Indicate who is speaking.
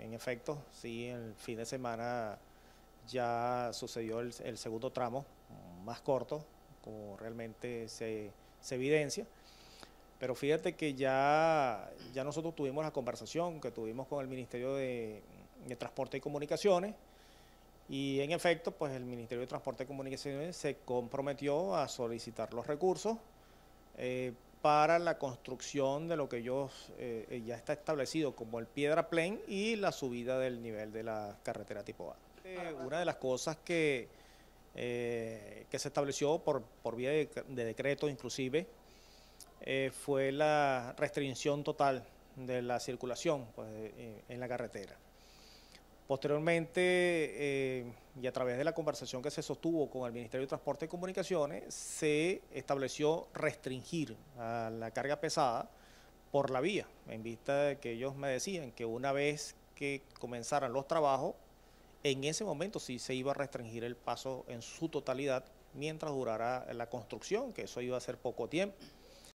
Speaker 1: En efecto, sí, el fin de semana ya sucedió el, segundo tramo, más corto, como realmente se, evidencia. Pero fíjate que ya, ya nosotros tuvimos la conversación que tuvimos con el Ministerio de, Transporte y Comunicaciones y en efecto, pues el Ministerio de Transporte y Comunicaciones se comprometió a solicitar los recursos eh, para la construcción de lo que ellos eh, eh, ya está establecido como el Piedra Plain y la subida del nivel de la carretera tipo A. Eh, una de las cosas que, que se estableció por, por vía de, decreto inclusive fue la restricción total de la circulación pues, en la carretera. Posteriormente, eh, y a través de la conversación que se sostuvo con el Ministerio de Transporte y Comunicaciones, se estableció restringir a la carga pesada por la vía, en vista de que ellos me decían que una vez que comenzaran los trabajos, en ese momento sí se iba a restringir el paso en su totalidad mientras durara la construcción, que eso iba a ser poco tiempo.